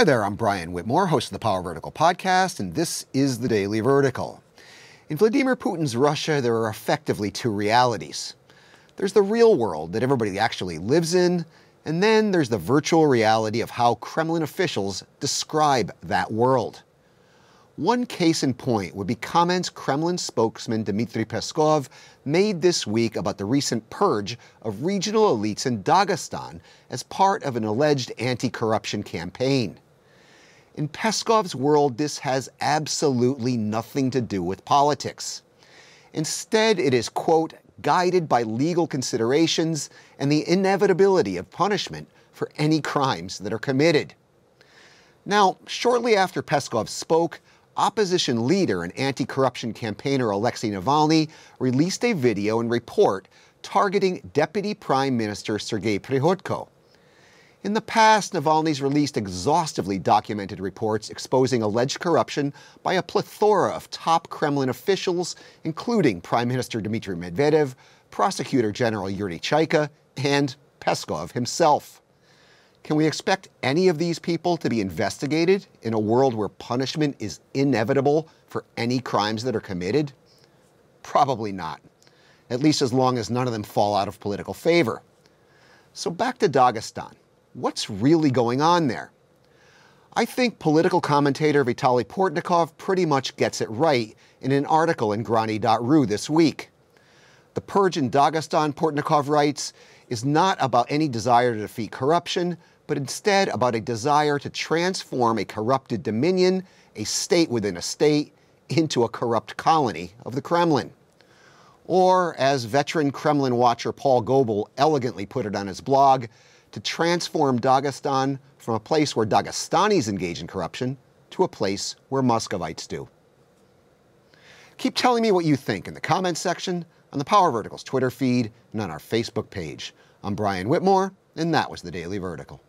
Hi there, I'm Brian Whitmore, host of the Power Vertical podcast, and this is the Daily Vertical. In Vladimir Putin's Russia, there are effectively two realities. There's the real world that everybody actually lives in, and then there's the virtual reality of how Kremlin officials describe that world. One case in point would be comments Kremlin spokesman Dmitry Peskov made this week about the recent purge of regional elites in Dagestan as part of an alleged anti corruption campaign. In Peskov's world, this has absolutely nothing to do with politics. Instead, it is, quote, guided by legal considerations and the inevitability of punishment for any crimes that are committed. Now, shortly after Peskov spoke, opposition leader and anti corruption campaigner Alexei Navalny released a video and report targeting Deputy Prime Minister Sergei Prihodko. In the past, Navalny's released exhaustively documented reports exposing alleged corruption by a plethora of top Kremlin officials, including Prime Minister Dmitry Medvedev, Prosecutor General Yuri Chaika, and Peskov himself. Can we expect any of these people to be investigated in a world where punishment is inevitable for any crimes that are committed? Probably not, at least as long as none of them fall out of political favor. So back to Dagestan. What's really going on there? I think political commentator Vitaly Portnikov pretty much gets it right in an article in Grani.ru this week. The purge in Dagestan, Portnikov writes, is not about any desire to defeat corruption, but instead about a desire to transform a corrupted dominion, a state within a state, into a corrupt colony of the Kremlin. Or, as veteran Kremlin watcher Paul Goble elegantly put it on his blog, to transform Dagestan from a place where Dagestanis engage in corruption to a place where Muscovites do. Keep telling me what you think in the comments section, on the Power Verticals Twitter feed, and on our Facebook page. I'm Brian Whitmore, and that was the Daily Vertical.